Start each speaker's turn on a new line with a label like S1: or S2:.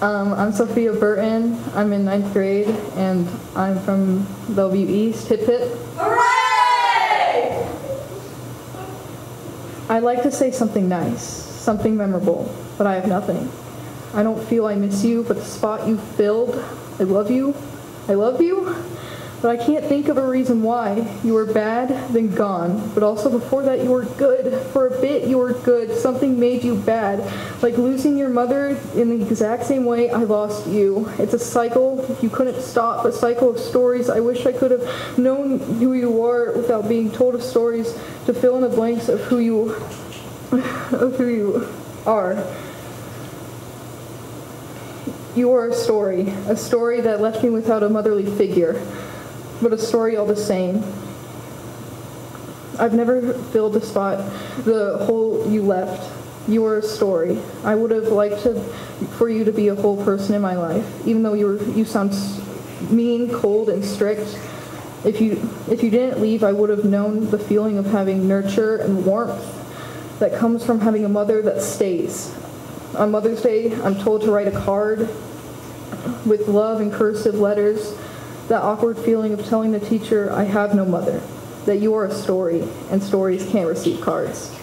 S1: Um, I'm Sophia Burton. I'm in ninth grade, and I'm from Bellevue East. Hip hip.
S2: Hooray!
S1: I'd like to say something nice, something memorable, but I have nothing. I don't feel I miss you, but the spot you filled, I love you. I love you, but I can't think of a reason why. You were bad, then gone. But also before that, you were good. For a bit, you were good. Something made you bad. Like losing your mother in the exact same way I lost you. It's a cycle you couldn't stop, a cycle of stories. I wish I could have known who you are without being told of stories to fill in the blanks of who you of who you are. You are a story, a story that left me without a motherly figure, but a story all the same. I've never filled the spot, the hole you left. You a story. I would have liked to, for you to be a whole person in my life, even though you were, you sound mean, cold, and strict. If you, if you didn't leave, I would have known the feeling of having nurture and warmth that comes from having a mother that stays. On Mother's Day, I'm told to write a card with love and cursive letters. That awkward feeling of telling the teacher, I have no mother, that you are a story, and stories can't receive cards.